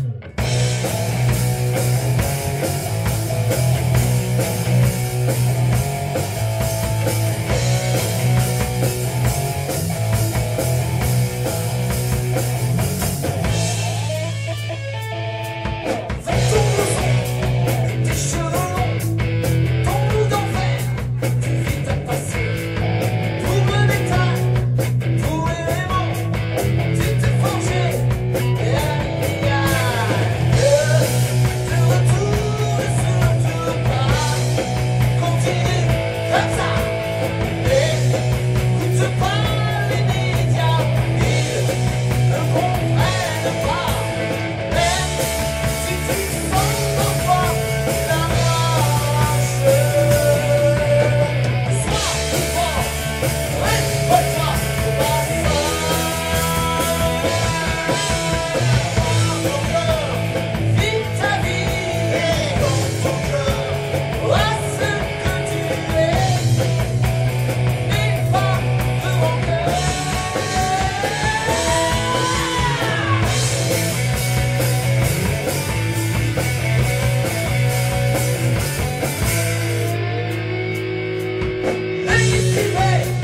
Música Hey!